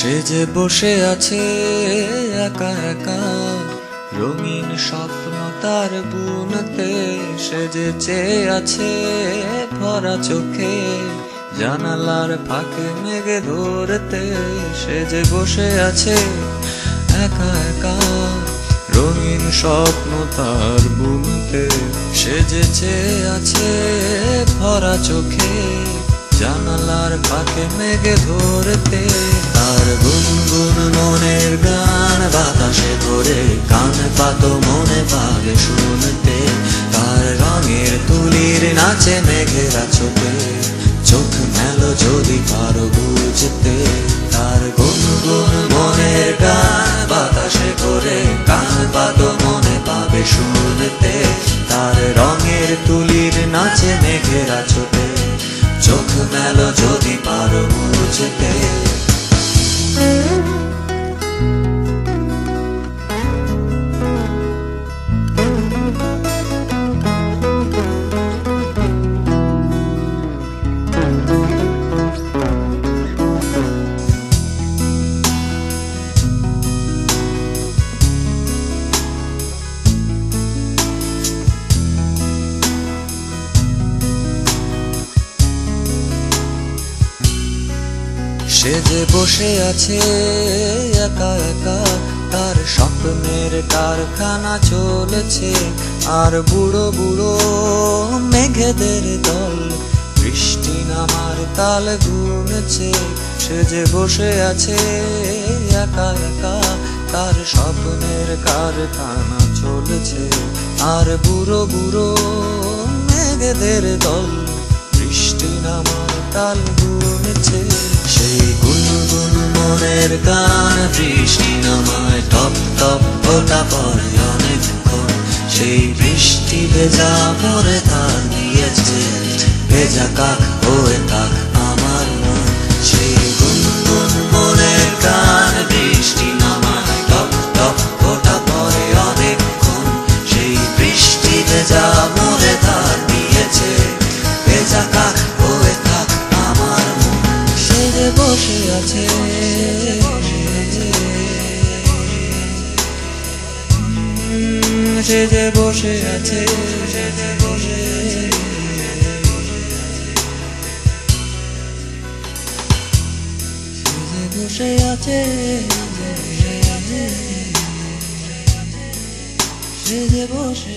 সে যে বসে আছে একা একা, রঙিন স্বপ্ন তার বুনতে, সে যে চেয়ে আছে ভরা চোখে, জানালার ফাঁকে মেঘে ধরতে, সে যে বসে আছে একা একা, রঙিন স্বপ্ন তার বুনতে, সে যে চেয়ে আছে ভরা চোখে। জানালার ফাঁকে মেঘে ধরতে, তার গুনগুন মনের গান বাতাসে ধরে কান পাত মনে পাবে শুনতে, তার রঙের তুলির নাচে মেঘেরা ছোটে চোখ মেলো যদি পারো বুঝতে, তার গুনগুন মনের গান বাতাসে করে কান পাত মনে পাবে শুনতে, তার রঙের তুলির নাচে মেঘেরা ছোটে চোখ মেলো যদি পারো বুঝতে। সে যে বসে আছে একা একা, তার স্বপ্নের কারখানা চলেছে। আর বুড়ো বুড়ো মেঘেদের দল, বৃষ্টি নামার তাল গুনেছে। সে যে বসে আছে একা একা, তার স্বপ্নের কারখানা চলেছে। আর বুড়ো বুড়ো মেঘেদের দল, বৃষ্টি নামার তাল গুনেছে মনের গান বৃষ্টি নামায়, টপ টপ ওটা পরে অনেকক্ষণ সেই বৃষ্টি ভেজা পরে তার দিয়েছে, ভেজা কাক হয়ে থাক আমার মন। সেই গুনগুন মনের গান বৃষ্টি নামায়, টপ টপ ওটা পরে অনেকক্ষণ সেই বৃষ্টি ভেজা মরে তার দিয়েছে, ভেজা কাক হয়ে থাক আমার মন। সে বসে আছে উম, সে যে বসে আছে সে যে বসে সে যে বসে আছে সে যে বসে